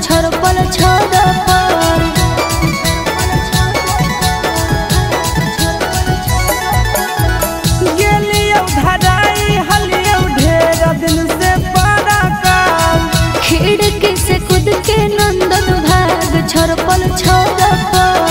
झरपल छड़ पर। गेलियो धराई, हलियो ढेर दिल से पारा का खिड़की से कूद के नंदन भाग झरपल छड़ पर।